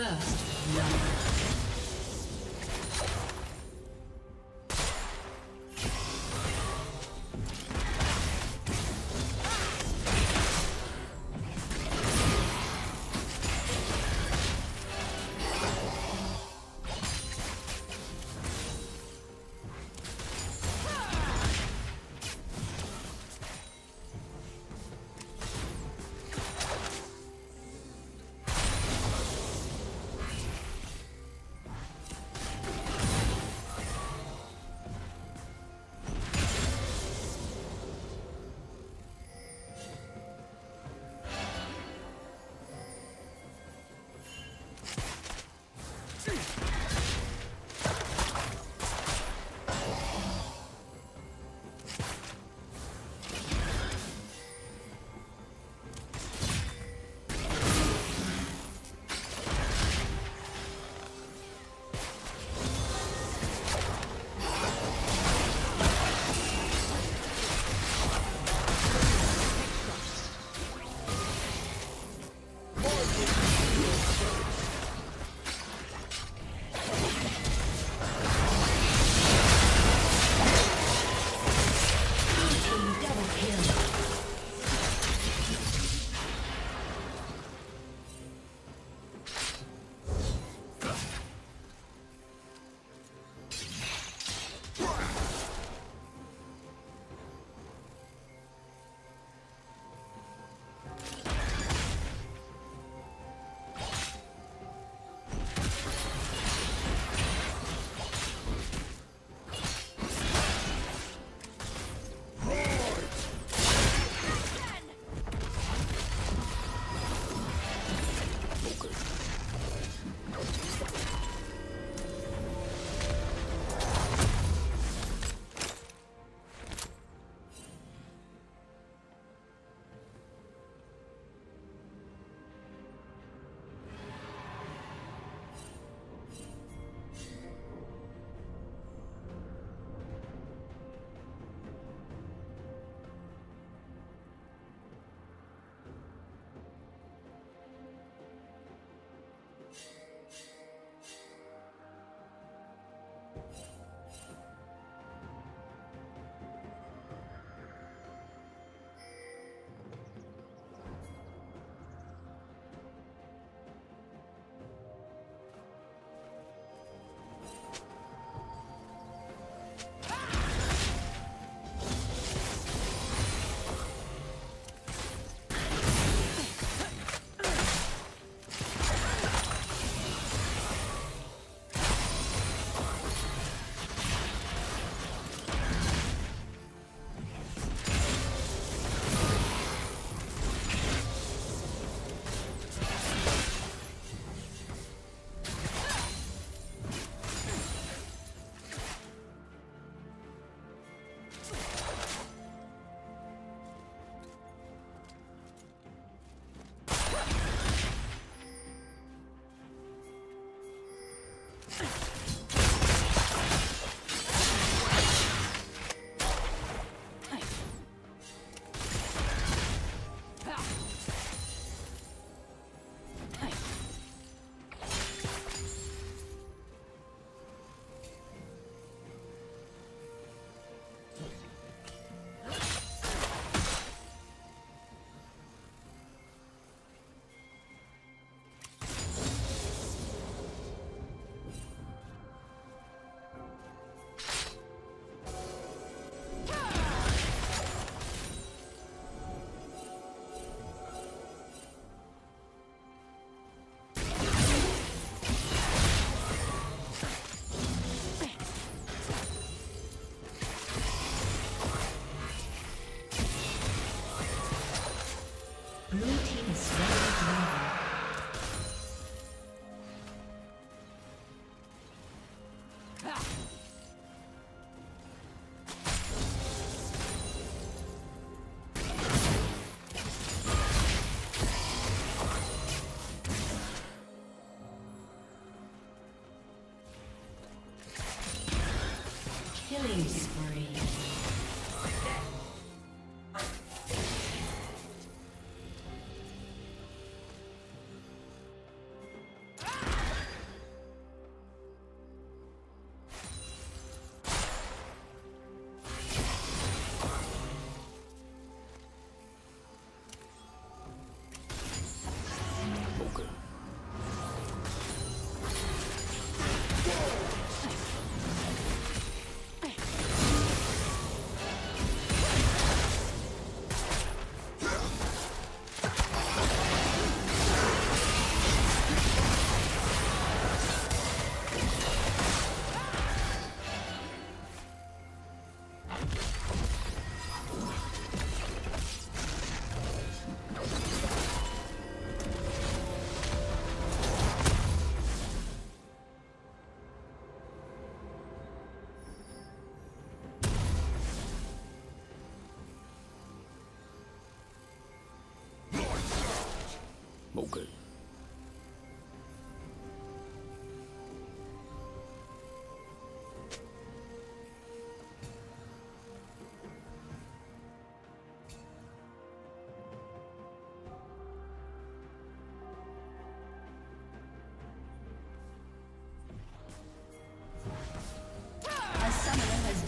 First blood.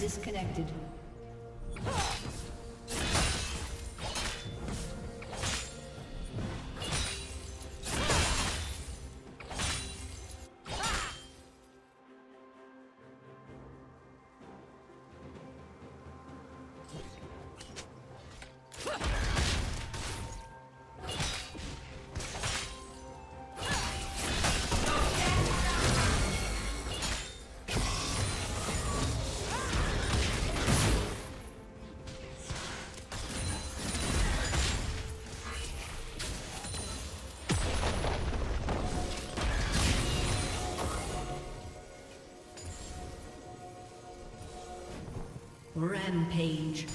Disconnected. Rampage.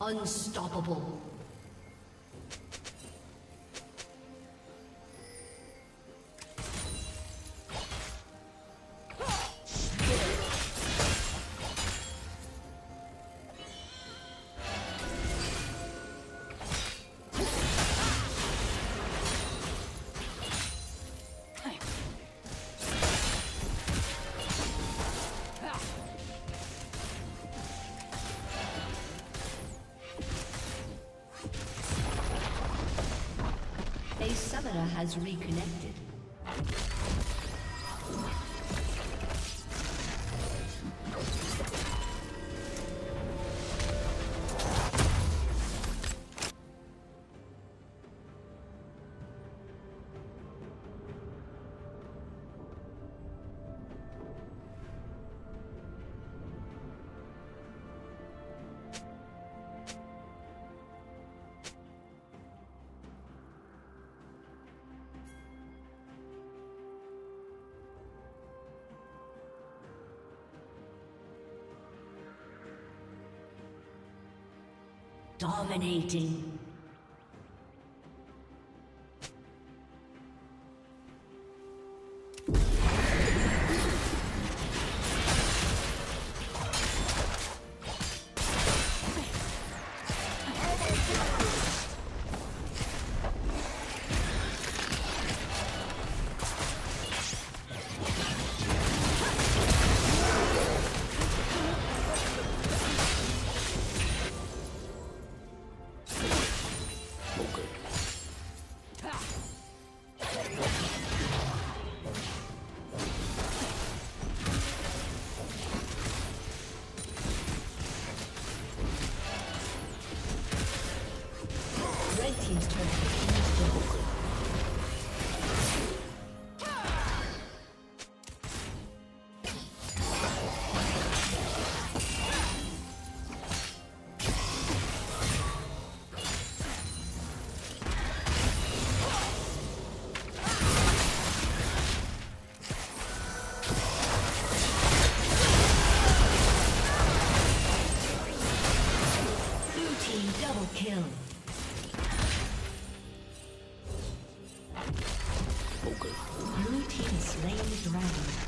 Unstoppable. Has reconnected. Dominating. Slain the dragon.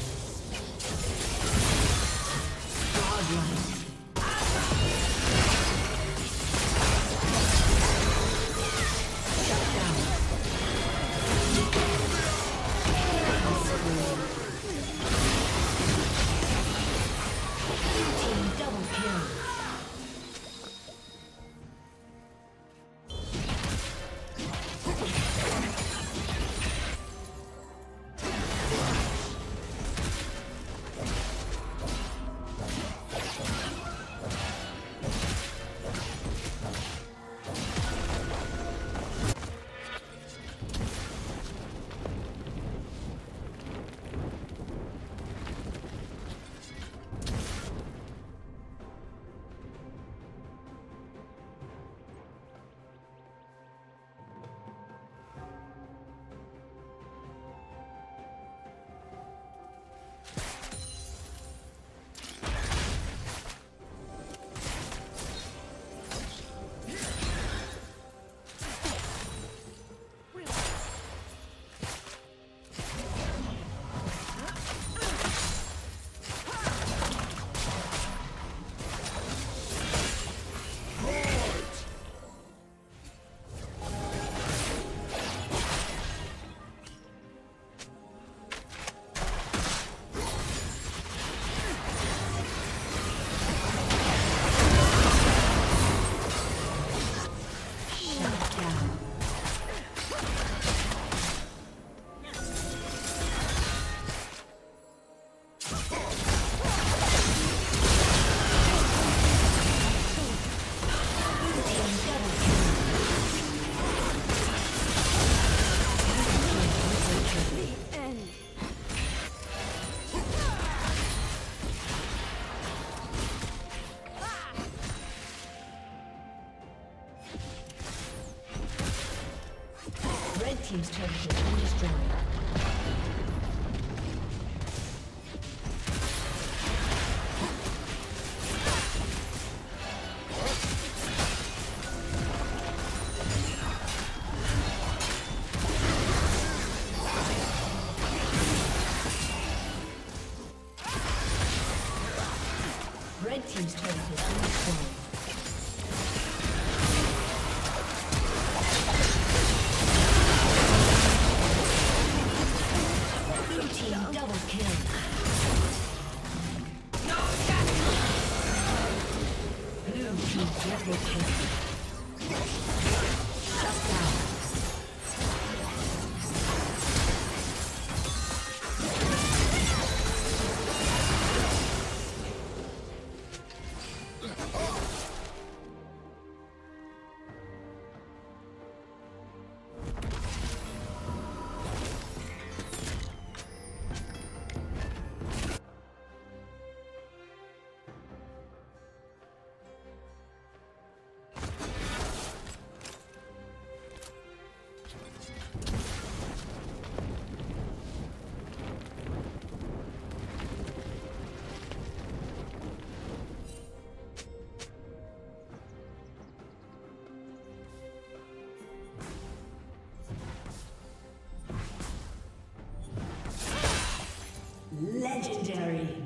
Legendary.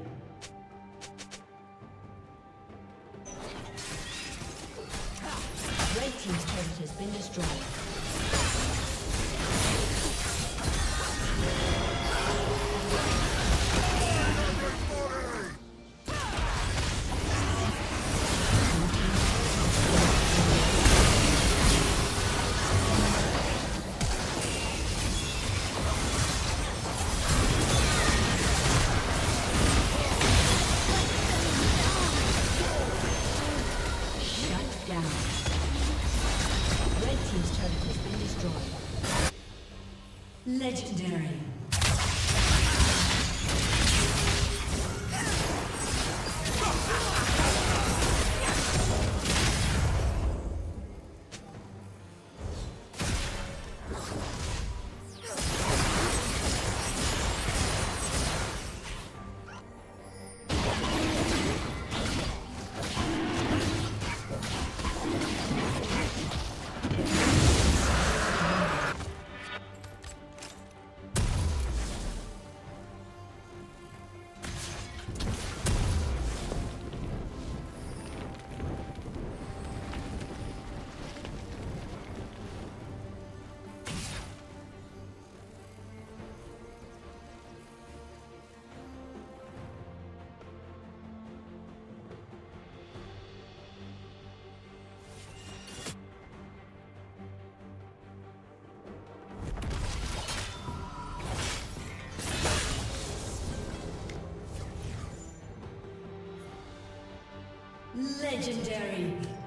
Legendary. Legendary.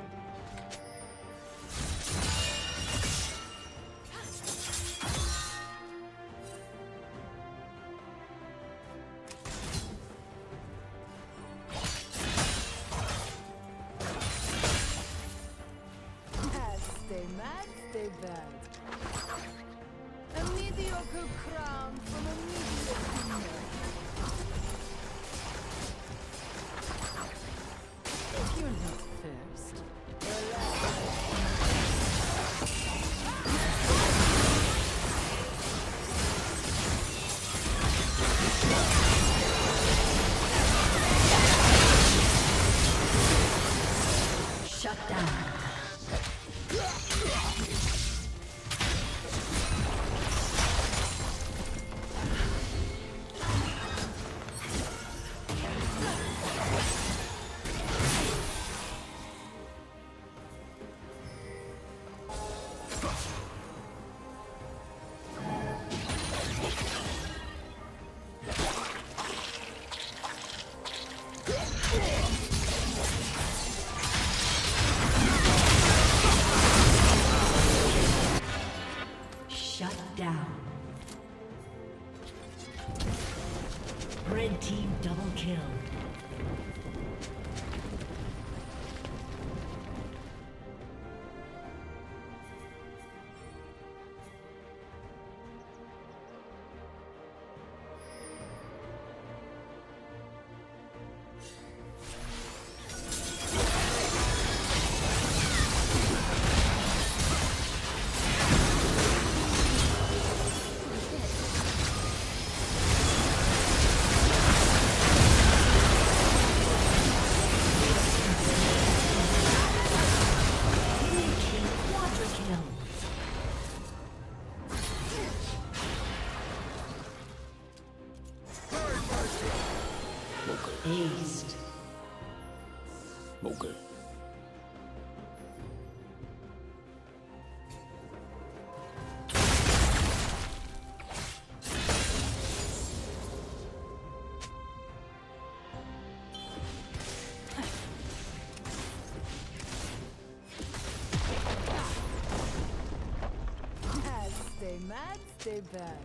Bad.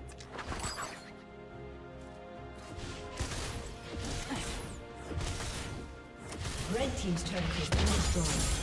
Red Team's turret has been destroyed.